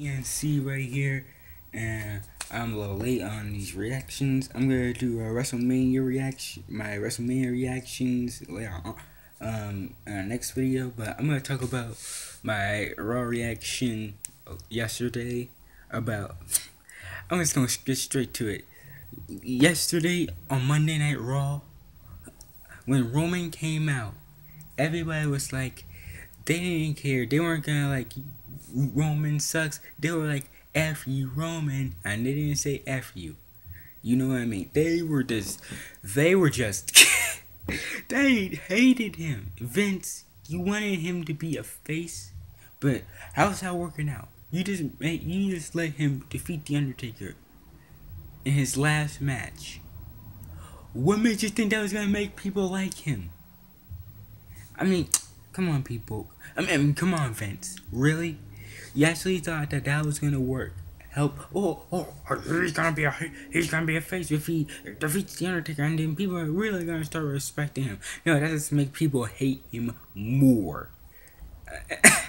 ENC right here, and I'm a little late on these reactions. I'm gonna do a WrestleMania reaction, my WrestleMania reactions later on, um, next video. But I'm gonna talk about my Raw reaction yesterday. About, I'm just gonna get straight to it. Yesterday on Monday Night Raw, when Roman came out, everybody was like, they didn't care. They weren't gonna like Roman sucks. They were like F you Roman and they didn't say F you. You know what I mean? They were just they were just they hated him. Vince, you wanted him to be a face, but how's that working out? You just you just let him defeat the Undertaker in his last match. What made you think that was gonna make people like him? I mean, come on, people. I mean, come on, Vince. Really? You actually thought that that was gonna work. Help! Oh, oh, oh, he's gonna be a he's gonna be a face if he defeats the Undertaker, and then people are really gonna start respecting him. No, that just make people hate him more. and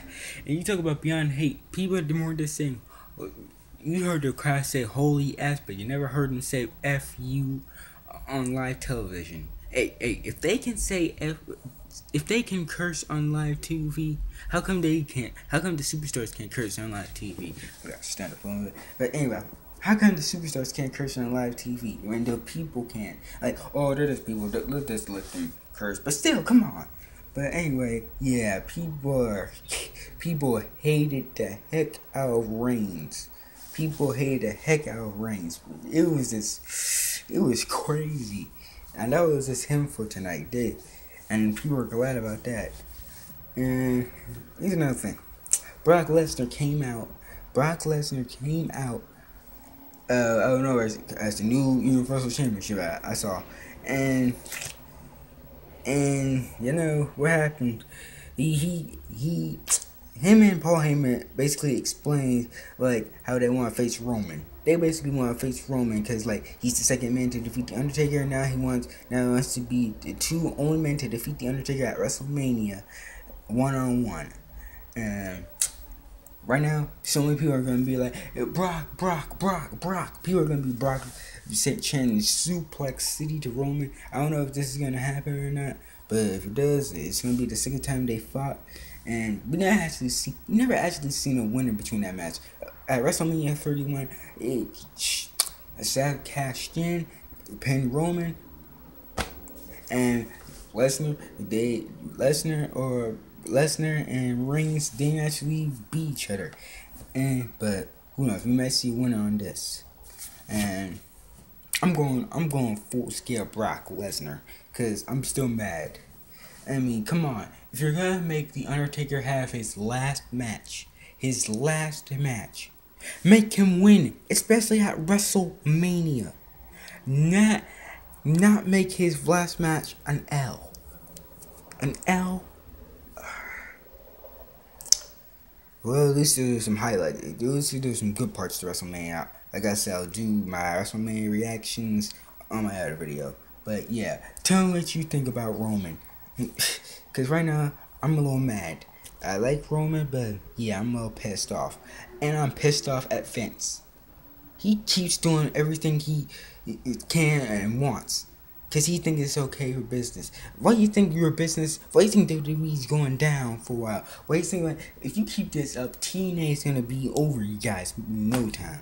you talk about beyond hate, people are more just saying. You heard the crowd say "holy s," but you never heard them say "f you" on live television. Hey, hey, if they can say "f," if they can curse on live TV, how come they can't? How come the superstars can't curse on live TV? I gotta stand up little bit. But anyway, how come the superstars can't curse on live TV when the people can't? Like, oh, they're just people. Let just let them curse. But still, come on. But anyway, yeah, people are, people hated the heck out of Reigns. People hated the heck out of Reigns. It was just, it was crazy. And that was just him for tonight. They, and people were glad about that. And here's another thing: Brock Lesnar came out. Brock Lesnar came out. Uh, I don't know as, as the new Universal Championship I, I saw, and and you know what happened? He he he, him and Paul Heyman basically explained like how they want to face Roman they basically want to face Roman because like he's the second man to defeat the Undertaker. And now he wants now he wants to be the two only men to defeat the Undertaker at WrestleMania, one on one. And right now, so many people are gonna be like Brock, Brock, Brock, Brock. People are gonna be Brock say chanting suplex city to Roman. I don't know if this is gonna happen or not, but if it does, it's gonna be the second time they fought. And we never actually see, we never actually seen a winner between that match at WrestleMania 31, it, Seth cashed in, pinned Roman, and Lesnar. They Lesnar or Lesnar and Reigns didn't actually beat each other, and but who knows? We might see a winner on this, and I'm going. I'm going full scale Brock Lesnar because I'm still mad. I mean, come on. If you're gonna make the Undertaker have his last match, his last match, Make him win, especially at WrestleMania. Not, not make his last match an L. An L. Well, at least there's some highlights. At least there's some good parts to WrestleMania. Like I said, I'll do my WrestleMania reactions on my other video. But yeah, tell me what you think about Roman. Because right now, I'm a little mad. I like Roman, but yeah, I'm a little pissed off. And I'm pissed off at Vince. He keeps doing everything he can and wants. Because he thinks it's okay for business. Why do you think your business, why do you think WWE's going down for a while? Why do you think, like, if you keep this up, TNA is going to be over you guys in no time.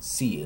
See ya.